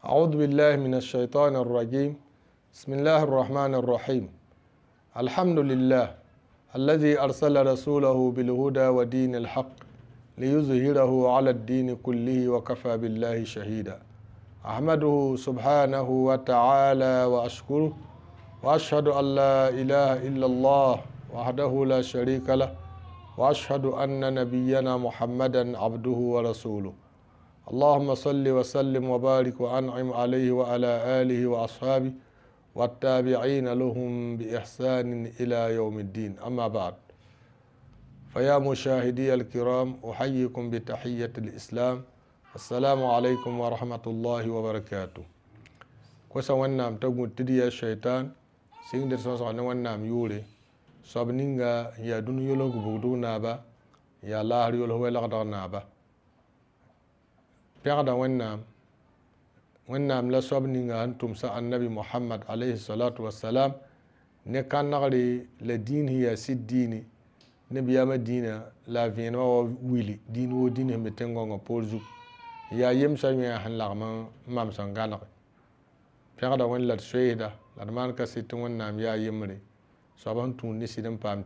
أعوذ بالله من الشيطان الرجيم. بسم الله الرحمن الرحيم. الحمد لله الذي أرسل رسوله بالهدى ودين الحق ليظهره على الدين كله وكفى بالله شهيدا. أحمده سبحانه وتعالى وأشكره وأشهد أن لا إله إلا الله وحده لا شريك له وأشهد أن نبينا محمدا عبده ورسوله. اللهم صل وسلم وبارك وأنعم عليه وعلى آله وأصحابه والتابعين لهم بإحسان إلى يوم الدين. أما بعد فيا مشاهدي الكرام أحييكم بتحية الإسلام. السلام عليكم ورحمة الله وبركاته. كوسا ونام تقول تدي الشيطان سيندر سوسا ونام يولي. صابنينغا يا دون يولوك بودو نابا يا الله يولو ولغدر نابا pɛgda wẽnnaam wẽnnaam la soab ninga sẽn tʋmsa annabi mohamad alayhi salatu wasalam ne kãnegre la diin sẽn yaa sɩd diini nebiyaamã dĩinã la a vẽenemã wa wili diin woo dĩin sẽn be tẽn-gõngã poor zug yaa yemsã yõa sẽn lagm n mam sẽn gãnege pɛgda wẽn la d soeesda la d maan ka sɩd tɩ wẽnnaam yaa yembre soab sẽn tũud ne sɩd n paam